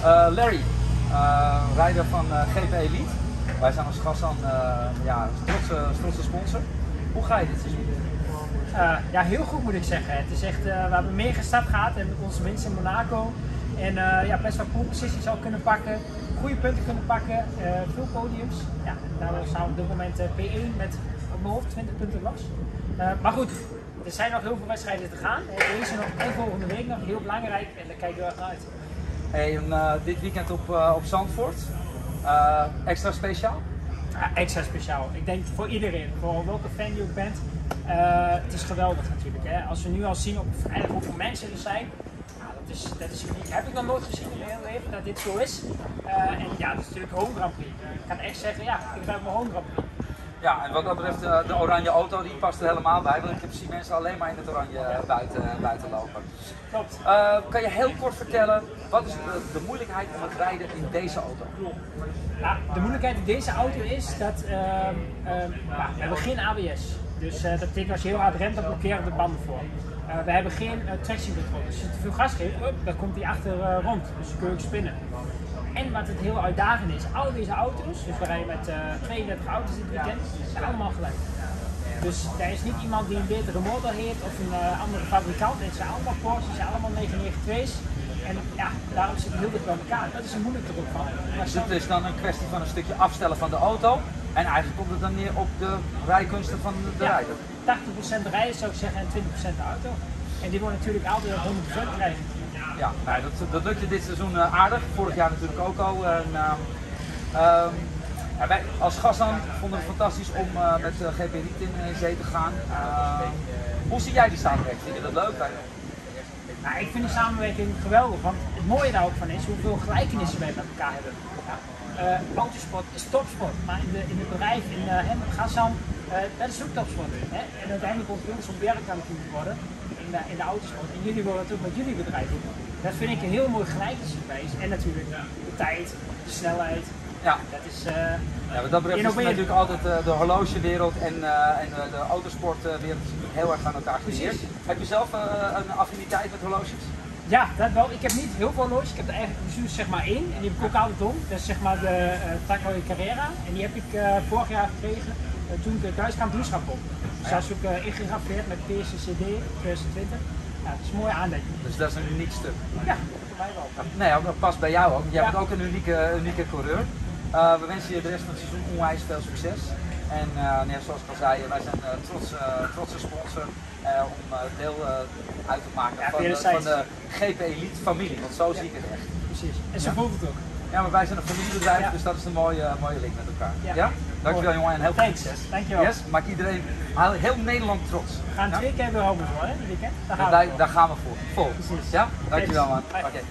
Uh, Larry, uh, rijder van uh, GP Elite. Wij zijn als Gassan ja, trotse, trotse sponsor. Hoe ga je dit seizoen? ja, heel goed moet ik zeggen. Het is echt, we hebben meer gestart gehad en onze mensen in Monaco. En ja, best wel pole posities al kunnen pakken, goede punten kunnen pakken, veel podiums. Ja, daar staan we op dit moment P1 met op mijn hoofd 20 punten los. maar goed, er zijn nog heel veel wedstrijden te gaan. Deze nog en volgende week nog heel belangrijk en daar kijken we erg naar uit. En, uh, dit weekend op, uh, op Zandvoort. Uh, extra speciaal? Ja, extra speciaal. Ik denk voor iedereen, voor welke fan je ook bent. het is geweldig natuurlijk. Hè? Als we nu al zien op hoeveel mensen er zijn. Dat, is, dat is uniek. Heb ik nog nooit gezien in mijn hele leven dat dit zo is. en ja, dat is natuurlijk Home Grand Prix. Ik kan echt zeggen, ja, ik ben mijn Home Grand Prix. Ja, en wat dat betreft, de, de oranje auto die past er helemaal bij, want ik zie mensen alleen maar in het oranje buiten, buiten lopen. Klopt. Uh, kan je heel kort vertellen, wat is de, de, moeilijkheid om het rijden in deze auto? Ja, de moeilijkheid in deze auto is dat uh, uh, we hebben geen ABS. Dus dat betekent als je heel hard remt, dan blokkeren de banden voor. we hebben geen traction control. Dus als je te veel gas geeft, dan komt hij achter rond. Dus je kunt ook spinnen. En wat het heel uitdagend is, al deze auto's, dus we rijden met uh, 32 auto's dit weekend, zijn allemaal gelijk. Dus er is niet iemand die een betere motor heeft of een uh, andere fabrikant. Het zijn allemaal Porsche, het zijn allemaal 992's. En ja, daarom zit het heel dicht bij elkaar. Dat is een moeilijke ook van. Dus het is dan een kwestie van een stukje afstellen van de auto. En eigenlijk komt het dan neer op de rijkunsten van de ja, rijder. 80% rijden zou ik zeggen en 20% de auto. En die wordt natuurlijk altijd 100% krijgen. Ja, nou, dat, dat lukte dit seizoen uh, aardig. Vorig jaar natuurlijk ook al. En, uh, ja, wij als Gassan vonden het fantastisch om uh, met uh, GP Elite in, zee te gaan. hoe zie jij die samenwerking? Vind je dat leuk? Nou, ik vind die samenwerking geweldig, want het mooie daar ook van is hoeveel gelijkenissen wij met elkaar hebben. Ja. autosport is topsport, maar in, de, in het bedrijf, in uh, Gassan, dat is ook topsport. Hè? En uiteindelijk ons om wereldkampioen te worden in de, in de autosport. En jullie het ook met jullie bedrijf. Dat vind ik een heel mooi gelijkenistenbewijs. En natuurlijk de tijd, de snelheid. Ja. Dat is, uh, ja, wat dat betreft is natuurlijk altijd uh, de horlogewereld en, uh, en de autosportwereld heel erg aan elkaar gelieerd. Heb je zelf een affiniteit met horloges? Ja, dat wel. Ik heb niet heel veel horloges. Ik heb er eigenlijk precies zeg maar één. En die heb ik ook altijd om. Dat is zeg maar de Taco Carrera. En die heb ik vorig jaar gekregen toen ik thuis kwam dienstschap op. Dus dat is ook ingegraveerd met PCCD 2020. Ja, het is een mooie aanleiding. Dus dat is een uniek stuk. Ja, voor mij wel. Nee, dat past bij jou ook. Jij bent ook een unieke, unieke coureur. Uh, we wensen je de rest van het seizoen onwijs veel succes. En uh, nee, zoals ik al zei, wij zijn uh, trots, trotse sponsor om deel uit te maken ja, van, de, van de GP Elite familie. Want zo zie ik het echt. Precies. En zo voelt het ook. Ja, maar wij zijn een familiebedrijf, dus dat is een mooie, mooie link met elkaar. Ja? Dankjewel jongen en heel veel succes. Dankjewel. Yes, maak iedereen, heel Nederland trots. We gaan twee keer weer hopen worden, hè, weekend. Daar gaan, we, daar, daar gaan we voor. Vol. Precies. Ja? Dankjewel man. Oké. Okay.